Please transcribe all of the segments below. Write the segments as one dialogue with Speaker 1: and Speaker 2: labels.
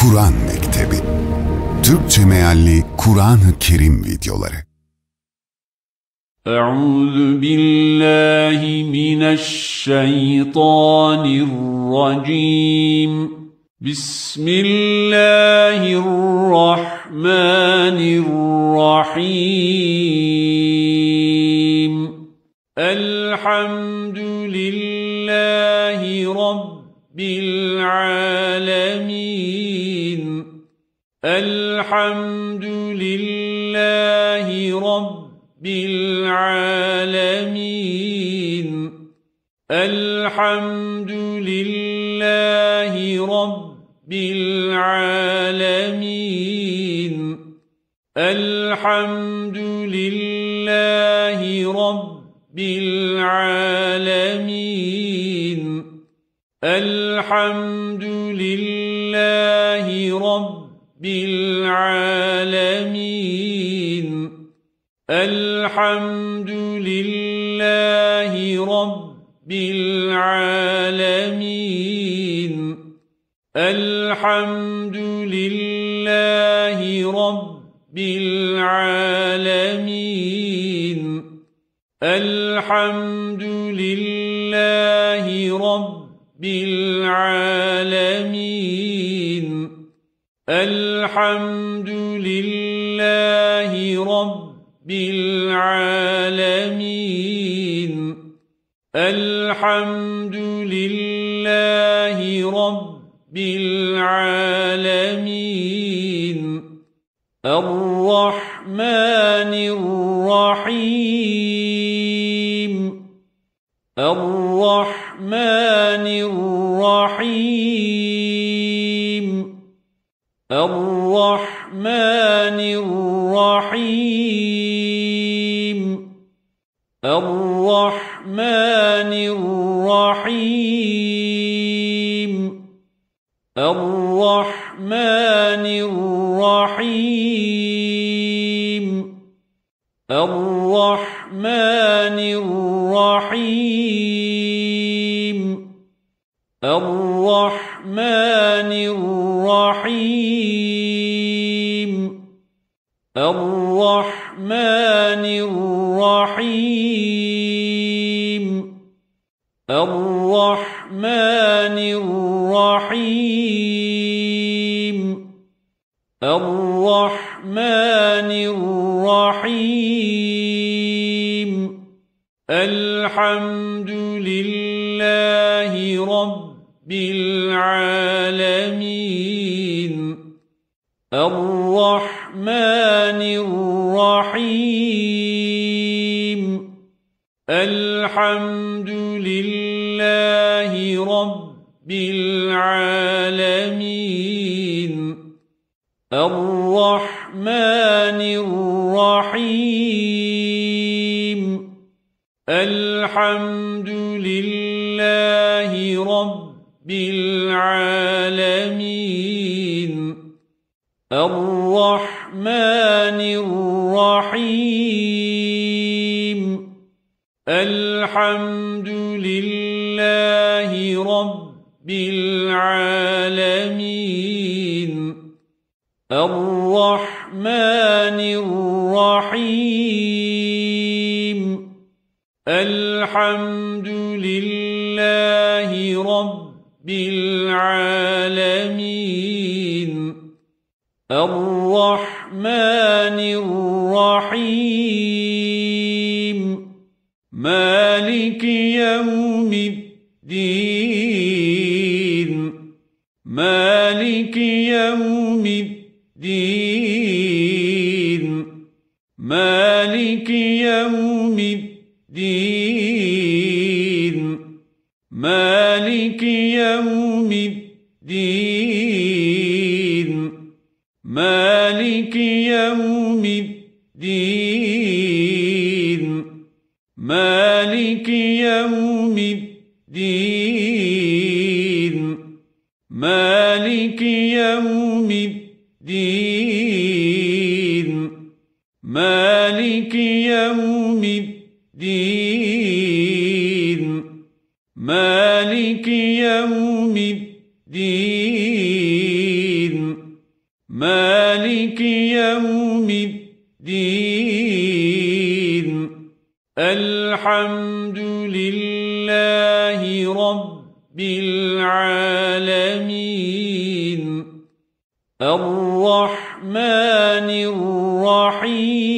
Speaker 1: Kur'an Mektebi Türkçe mealli Kur'an-ı Kerim videoları Euzu billahi mineşşeytanirracim Bismillahirrahmanirrahim Elhamdülillah الحمد لله رب العالمين الحمد لله رب العالمين الحمد لله رب العالمين الحمد لله رب رب العالمين الحمد لله رب العالمين الحمد لله رب العالمين الحمد لله رب العالمين الحمد لله رب العالمين الحمد لله رب العالمين الرحمن الرحيم الرحمن الرحيم الرحمن الرحيم الرحمن الرحيم الرحمن الرحيم الرحمن الرحيم الرحمن الرحمن الرحيم الرحمن الرحيم الرحمن الرحيم الحمد لله رب العالمين الرحمن الرحيم الرحيم الحمد لله رب العالمين الرحمن الرحيم الحمد لله رب العالمين الرحمن الرحيم الرحيم الحمد لله رب العالمين الرحمن الرحيم الحمد لله رب العالمين الرحمن الرحيم الرحيم مالك يوم يوم الدين مالك يوم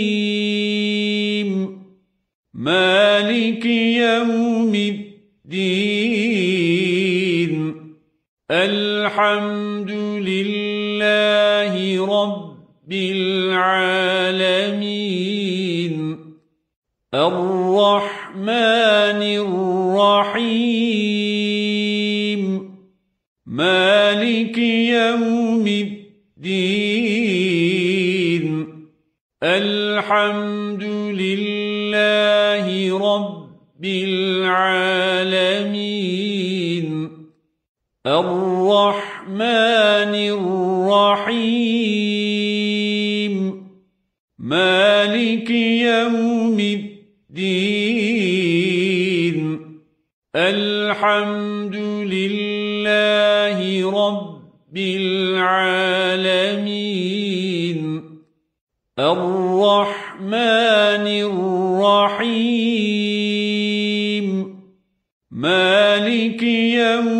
Speaker 1: حميم مالك يوم الدين الحمد لله رب العالمين الرحمن الرحيم مالك الرحمن الرحيم مالك يوم الدين الحمد لله رب العالمين الرحمن الرحيم مالك يوم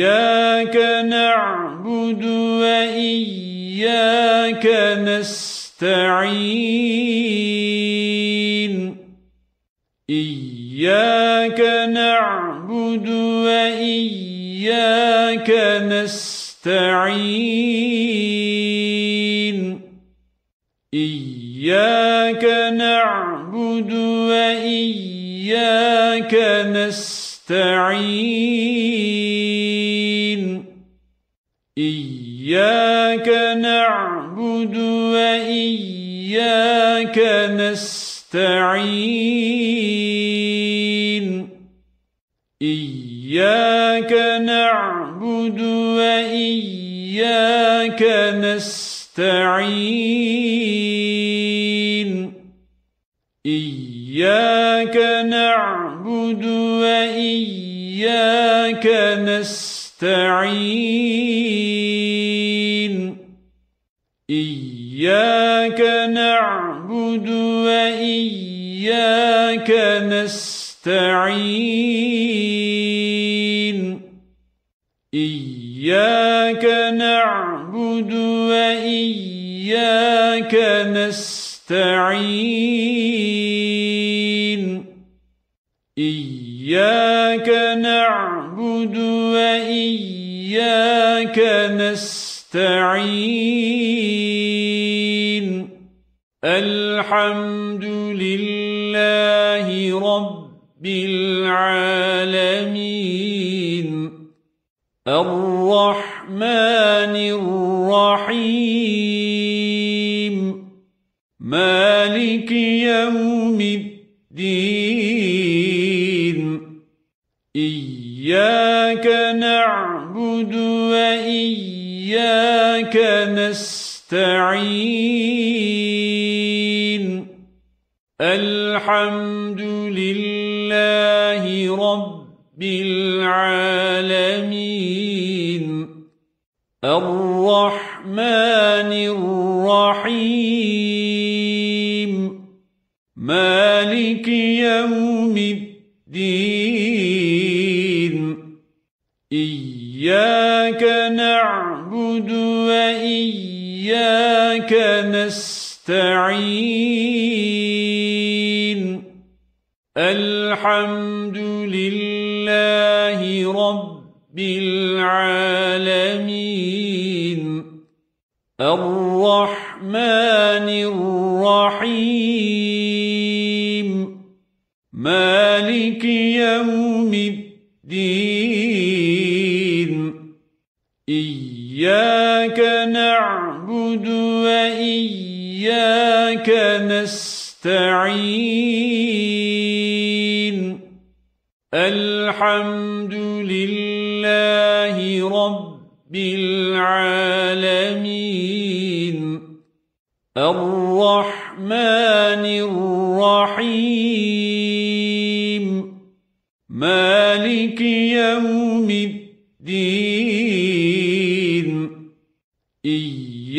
Speaker 1: إياك نعبد وإياك نستعين إياك نعبد وإياك نستعين إياك نعبد وإياك نستعين نستعين إياك نعبد وإياك نستعين إياك نعبد وإياك نستعين إياك نعبد نعبد وإياك نستعين إياك نعبد وإياك نستعين إياك نعبد وإياك نستعين إياك نعبد وإياك نستعين الحمد لله رب العالمين الرحمن الرحيم مالك يوم إياك نعبد وإياك نستعين الحمد لله رب العالمين الرحمن الرحيم مالك يوم إياك نعبد وإياك نستعين الحمد لله رب العالمين الرحمن الرحيم مالك يوم الدين إياك نعبد وإياك نستعين الحمد لله رب العالمين الرحمن الرحيم مالك يوم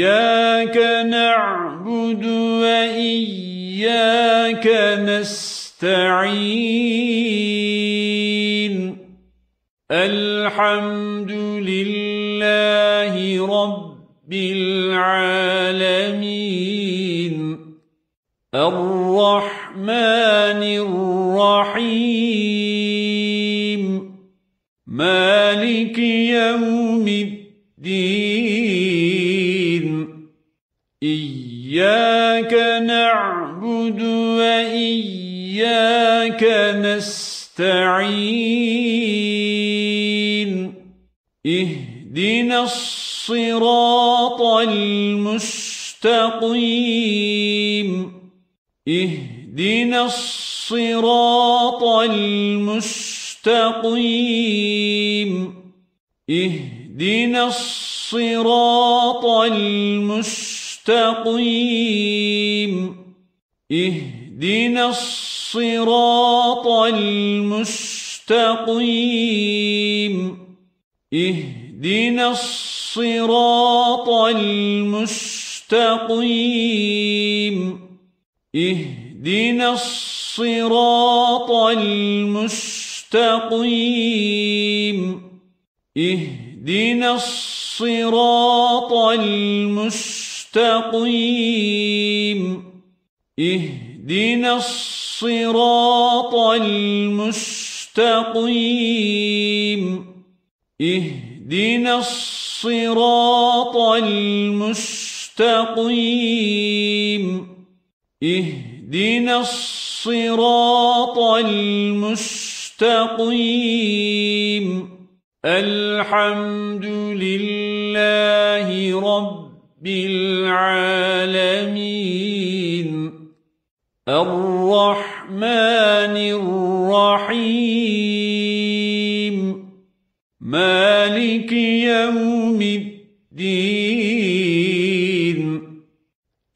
Speaker 1: إياك نعبد وإياك نستعين الحمد لله رب العالمين الرحمن الرحيم مالك يوم الدين إياك نعبد وإياك نستعين اهدنا الصراط المستقيم اهدنا الصراط المستقيم اهدنا الصراط المستقيم مستقيم اهدنا الصراط المستقيم اهدنا الصراط المستقيم اهدنا الصراط المستقيم اهدنا الصراط المستقيم مستقيم اهدنا الصراط المستقيم اهدنا الصراط المستقيم اهدنا الصراط المستقيم الحمد لله رب بالعالمين الرحمن الرحيم مالك يوم الدين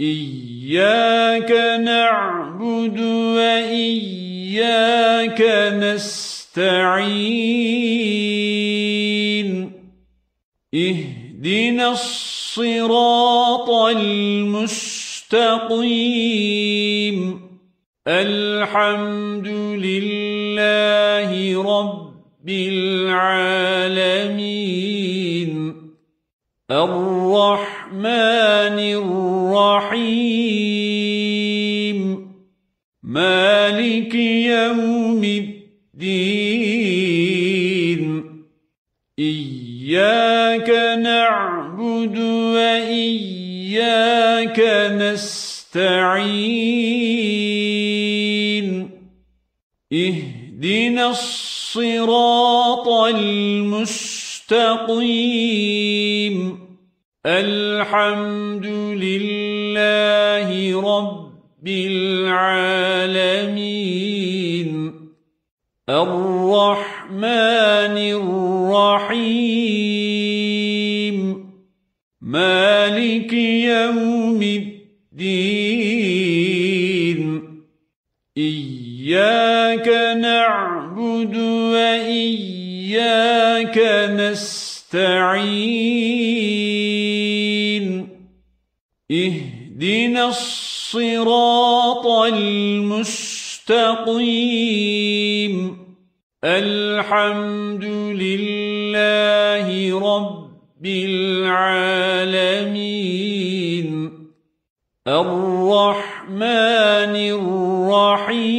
Speaker 1: إياك نعبد وإياك نستعين إهدنا الصلاة الصراط المستقيم الحمد لله رب العالمين الرحمن الرحيم مالك يوم نستعين اهدنا الصراط المستقيم الحمد لله رب العالمين الرحمن الرحيم مالك يوم الدين إياك نعبد وإياك نستعين اهدنا الصراط المستقيم الحمد لله رب العالمين الرحمن الرحيم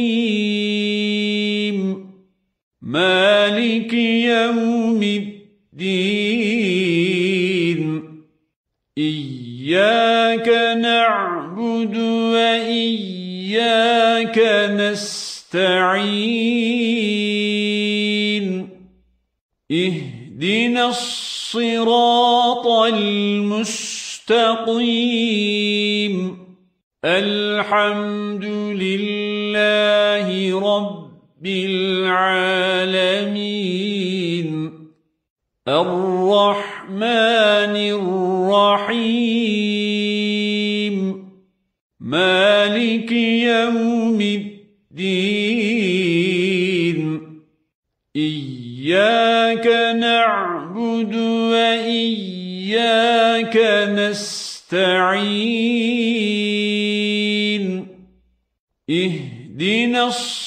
Speaker 1: مالك يوم الدين إياك نعبد وإياك نستعين اهدنا الصراط المستقيم الحمد لله رب بالعالمين الرحمن الرحيم مالك يوم الدين إياك نعبد وإياك نستعين إهدنا الصلاة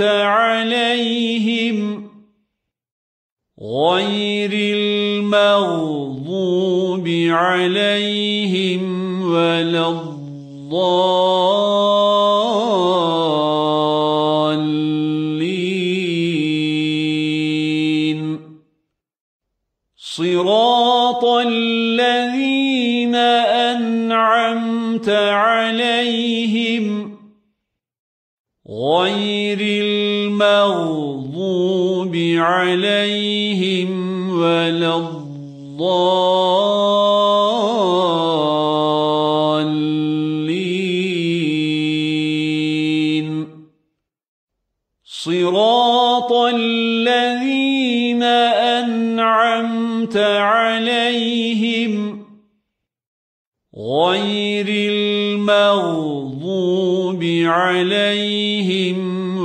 Speaker 1: عليهم غير المغضوب عليهم ولا الضالين صراط غير المغضوب عليهم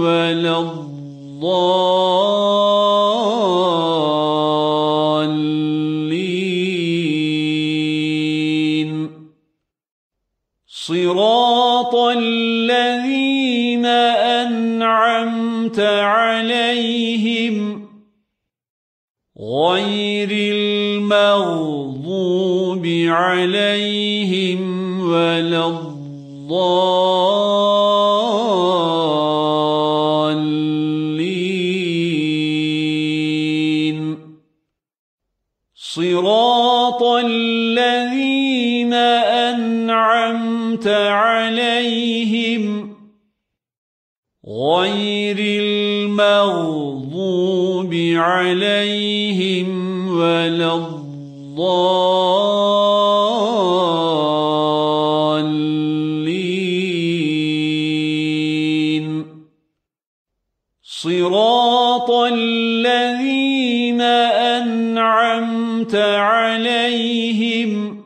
Speaker 1: ولا الضالين صراط الذين أنعمت عليهم غير المغضوب عليهم ولا الضالين صراط الذين أنعمت عليهم غير المغضوب عليهم ولا الضالين صراط الذين أنعمت عليهم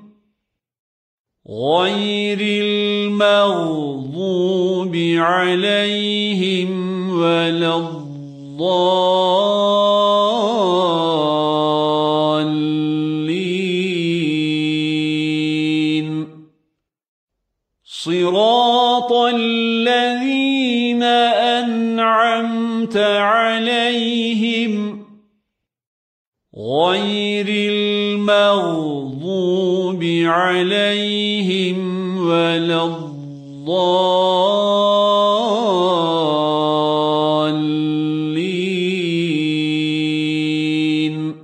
Speaker 1: غير المغضوب عليهم ولا الضالين صراط الذين أنعمت عليهم غير المغضوب عليهم ولا الضالين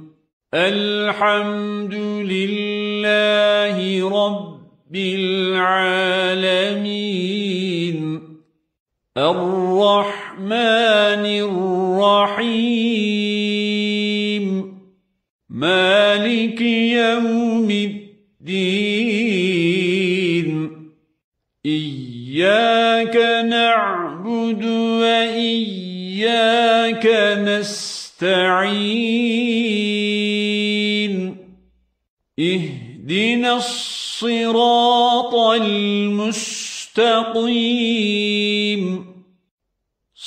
Speaker 1: الحمد لله رب العالمين الرحمن الرحيم مالك يوم الدين إياك نعبد وإياك نستعين اهدنا الصراط المستقيم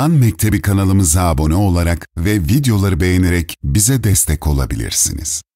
Speaker 1: Kur'an Mektebi kanalımıza abone olarak ve videoları beğenerek bize destek olabilirsiniz.